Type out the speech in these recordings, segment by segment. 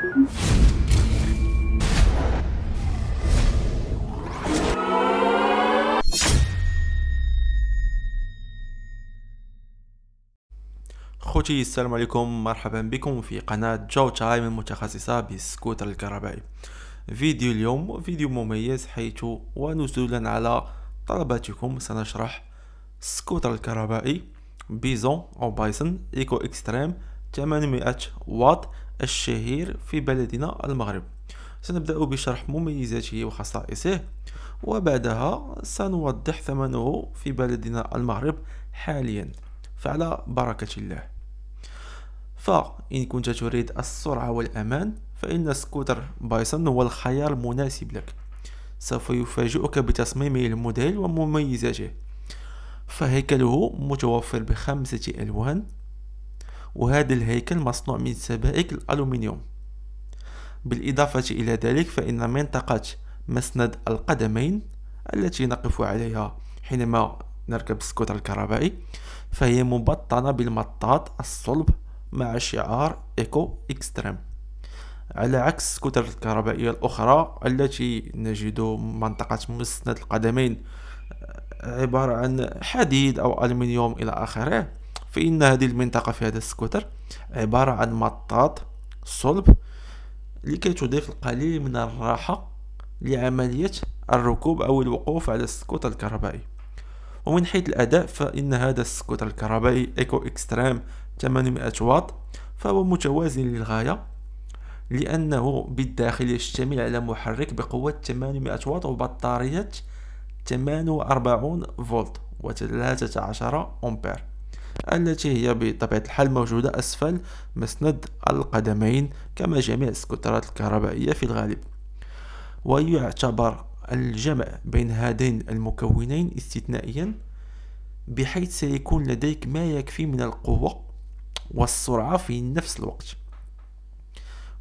خوتي السلام عليكم. مرحبا بكم في قناة Go Time المتخصصة بالسكوتر الكهربائي. فيديو اليوم فيديو مميز حيث ونزولا على طلباتكم سنشرح السكوتر الكهربائي Bison أو Bison EcoXtrem 800 واط الشهير في بلدنا المغرب. سنبدأ بشرح مميزاته وخصائصه وبعدها سنوضح ثمنه في بلدنا المغرب حاليا فعلى بركة الله. فإن كنت تريد السرعة والأمان فإن سكوتر بايسون هو الخيار المناسب لك. سوف يفاجئك بتصميمه المذهل ومميزاته. فهيكله متوفر بخمسة ألوان. وهذا الهيكل مصنوع من سبائك الألومنيوم. بالإضافة إلى ذلك فإن منطقة مسند القدمين التي نقف عليها حينما نركب السكوتر الكهربائي فهي مبطنة بالمطاط الصلب مع شعار EcoXtrem. على عكس السكوتر الكهربائية الأخرى التي نجد منطقة مسند القدمين عبارة عن حديد أو ألمنيوم إلى آخره فإن هذه المنطقة في هذا السكوتر عبارة عن مطاط صلب لكي تضيف القليل من الراحة لعملية الركوب أو الوقوف على السكوتر الكهربائي. ومن حيث الأداء فإن هذا السكوتر الكهربائي EcoXtrem 800 واط فهو متوازن للغاية لأنه بالداخل يشتمل على محرك بقوة 800 واط وبطارية 48 فولت و 13 أمبير. التي هي بطبيعة الحال موجودة أسفل مسند القدمين كما جميع السكوترات الكهربائية في الغالب. ويعتبر الجمع بين هذين المكونين استثنائيا بحيث سيكون لديك ما يكفي من القوة والسرعة في نفس الوقت.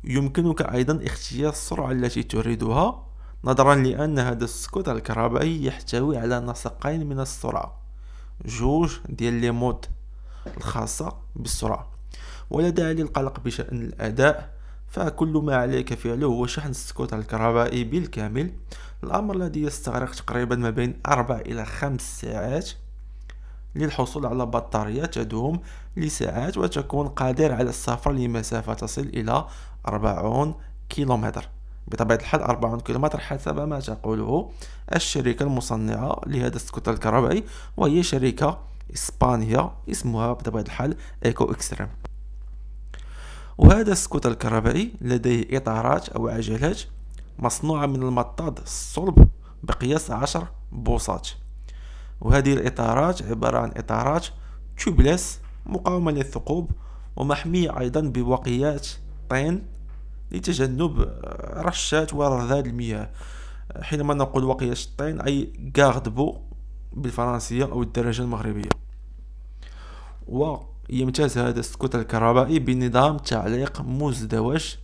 يمكنك أيضا اختيار السرعة التي تريدها نظرا لأن هذا السكوتر الكهربائي يحتوي على نسقين من السرعة. جوج ديال les modes. الخاصة بالسرعة ولا داعي للقلق بشأن الأداء فكل ما عليك فعله هو شحن السكوتر الكهربائي بالكامل. الأمر الذي يستغرق تقريبا ما بين أربع إلى خمس ساعات للحصول على بطارية تدوم لساعات وتكون قادر على السفر لمسافة تصل إلى أربعون كيلومتر. بطبيعة الحال أربعون كيلومتر حسب ما تقوله الشركة المصنعة لهذا السكوتر الكهربائي وهي شركة إسبانية اسمها بطبيعة الحال EcoXtrem. وهذا السكوتر الكهربائي لديه إطارات أو عجلات مصنوعة من المطاط الصلب بقياس عشر بوصات وهذه الإطارات عبارة عن إطارات tubeless مقاومة للثقوب ومحمية أيضا بوقيات طين لتجنب رشات ورذاذ المياه. حينما نقول وقيات الطين أي garde-boue بالفرنسية أو الدارجة المغربية. ويمتاز هذا السكوتر الكهربائي بنظام تعليق مزدوج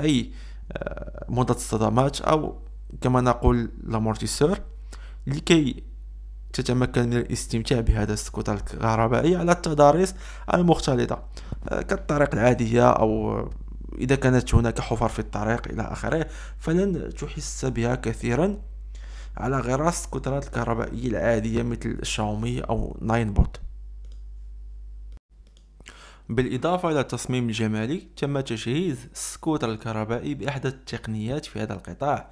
أي آه، مضاد الصدمات أو كما نقول l'amortisseur لكي تتمكن من الاستمتاع بهذا السكوتر الكهربائي على التضاريس المختلطة آه، كالطريق العادية أو إذا كانت هناك حفر في الطريق إلى آخره فلن تحس بها كثيرا. على غرار السكوترات الكهربائية العادية مثل شاومي أو Ninebot بالإضافة إلى التصميم الجمالي تم تجهيز السكوتر الكهربائي بأحدث التقنيات في هذا القطاع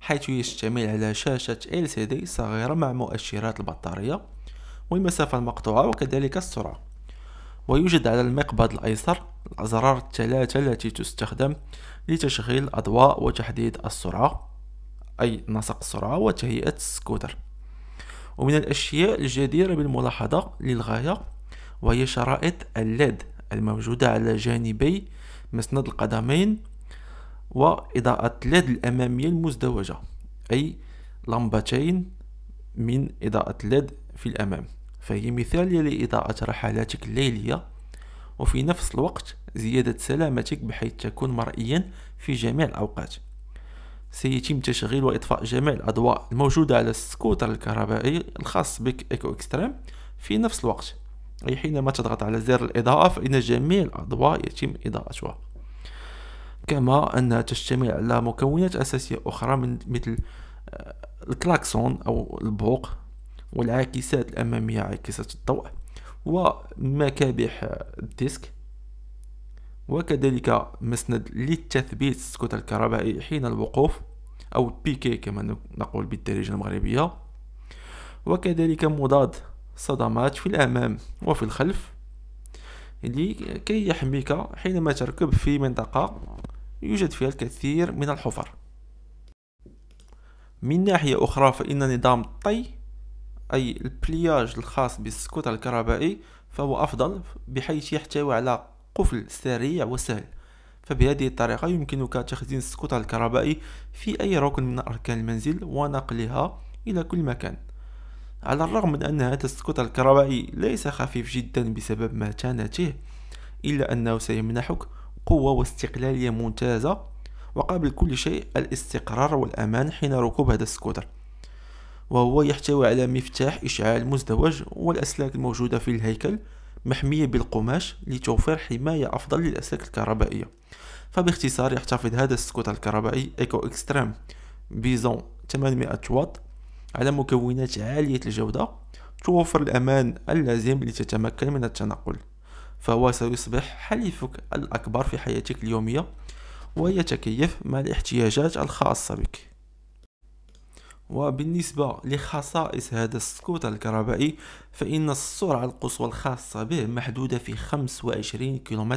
حيث يشتمل على شاشة LCD صغيرة مع مؤشرات البطارية والمسافة المقطوعة وكذلك السرعة. ويوجد على المقبض الأيسر الأزرار الثلاثة التي تستخدم لتشغيل الأضواء وتحديد السرعة. أي نسق السرعة وتهيئة السكوتر ومن الأشياء الجديرة بالملاحظة للغاية وهي شرائط ال LED الموجودة على جانبي مسند القدمين وإضاءة LED الأمامية المزدوجة أي لمبتين من إضاءة LED في الأمام. فهي مثالية لإضاءة رحلاتك الليلية وفي نفس الوقت زيادة سلامتك بحيث تكون مرئيا في جميع الأوقات. سيتم تشغيل وإطفاء جميع الأضواء الموجودة على السكوتر الكهربائي الخاص بك EcoXtrem في نفس الوقت. أي حينما تضغط على زر الإضاءة فإن جميع الأضواء يتم إضاءتها. كما أنها تشتمل على مكونات أساسية أخرى من مثل آه، الكلاكسون أو البوق والعاكسات الأمامية عاكسة الضوء ومكابح ال disque وكذلك مسند للتثبيت السكوتر الكهربائي حين الوقوف أو béquille كما نقول بالدارجة المغربية. وكذلك مضاد صدمات في الأمام وفي الخلف لكي يحميك حينما تركب في منطقة يوجد فيها الكثير من الحفر. من ناحية أخرى فإن نظام الطي أي البلياج الخاص بالسكوت الكهربائي فهو أفضل بحيث يحتوي على قفل سريع وسهل فبهذه الطريقة يمكنك تخزين السكوتر الكهربائي في أي ركن من أركان المنزل ونقلها إلى كل مكان. على الرغم من أن هذا السكوتر الكهربائي ليس خفيف جدا بسبب متانته إلا أنه سيمنحك قوة واستقلالية ممتازة وقبل كل شيء الاستقرار والأمان حين ركوب هذا السكوتر. وهو يحتوي على مفتاح إشعال مزدوج والأسلاك الموجودة في الهيكل محمية بالقماش لتوفير حماية أفضل للأسلاك الكهربائية. فباختصار يحتفظ هذا السكوتر الكهربائي EcoXtrem Bison 800 واط على مكونات عالية الجودة توفر الأمان اللازم لتتمكن من التنقل فهو سيصبح حليفك الأكبر في حياتك اليومية ويتكيف مع الاحتياجات الخاصة بك. وبالنسبة لخصائص هذا السكوتر الكهربائي فإن السرعة القصوى الخاصة به محدودة في 25 كم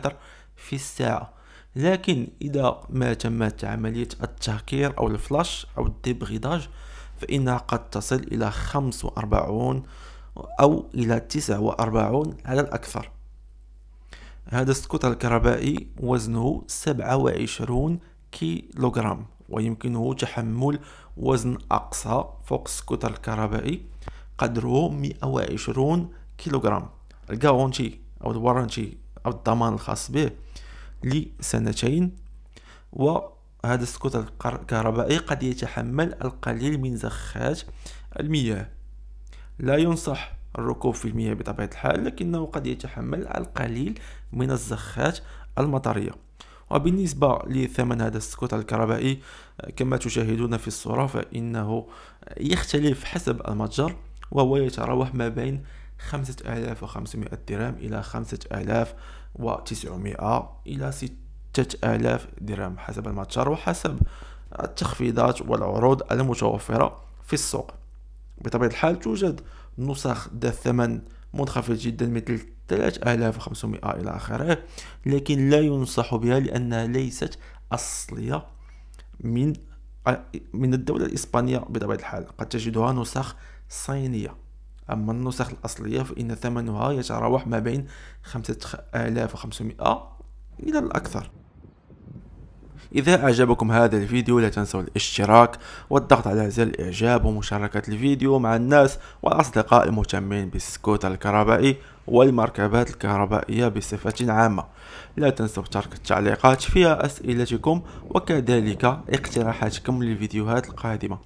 في الساعة. لكن إذا ما تمت عملية التهكير أو الفلاش أو ال débridage فإنها قد تصل إلى 45 أو إلى 49 على الأكثر. هذا السكوتر الكهربائي وزنه 27 كيلوغرام. ويمكنه تحمل وزن أقصى فوق السكوتر الكهربائي قدره 120 كيلوغرام. ال garantie أو ال warranty أو الضمان الخاص به لسنتين وهذا السكوتر الكهربائي قد يتحمل القليل من زخات المياه. لا ينصح الركوب في المياه بطبيعة الحال لكنه قد يتحمل القليل من الزخات المطرية. وبالنسبة لثمن هذا السكوتر الكهربائي كما تشاهدون في الصورة فإنه يختلف حسب المتجر وهو يتراوح ما بين خمسة آلاف وخمسمائة درهم إلى خمسة آلاف وتسعمائة إلى ستة آلاف درهم حسب المتجر وحسب التخفيضات والعروض المتوفرة في السوق. بطبيعة الحال توجد نسخ ذات ثمن منخفض جدا مثل 3500 إلى آخره لكن لا ينصح بها لأنها ليست أصلية من من الدولة الإسبانية بطبيعة الحال. قد تجدها نسخ صينية. أما النسخ الأصلية فإن ثمنها يتراوح ما بين 5500 إلى الأكثر. إذا أعجبكم هذا الفيديو لا تنسوا الاشتراك والضغط على زر الإعجاب ومشاركة الفيديو مع الناس والأصدقاء المهتمين بالسكوتر الكهربائي والمركبات الكهربائية بصفة عامة. لا تنسوا ترك التعليقات فيها أسئلتكم وكذلك اقتراحاتكم للفيديوهات القادمة.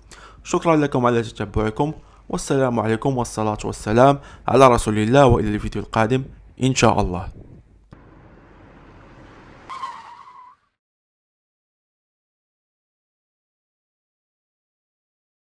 شكرا لكم على تتبعكم والسلام عليكم والصلاة والسلام على رسول الله وإلى الفيديو القادم إن شاء الله.